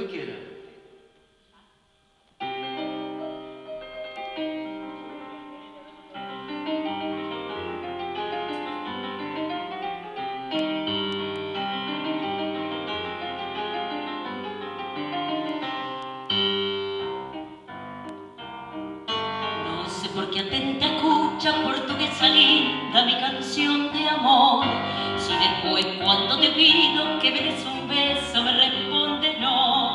usted quiera. porque atenta escucha portuguesa linda mi canción de amor si después cuando te pido que me des un beso me respondes no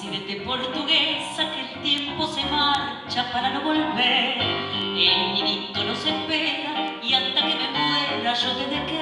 decidete portuguesa que el tiempo se marcha para no volver. El nidito nos espera y hasta que me muera yo te quedo.